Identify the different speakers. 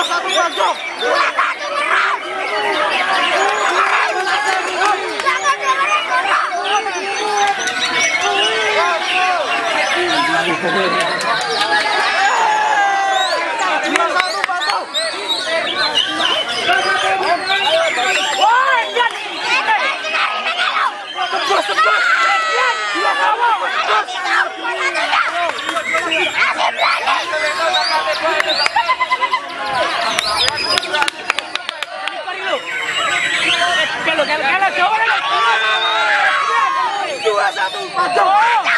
Speaker 1: dua satu dua! Jangan kalah, jangan kalah. Dua satu, patuh.